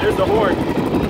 There's the horn.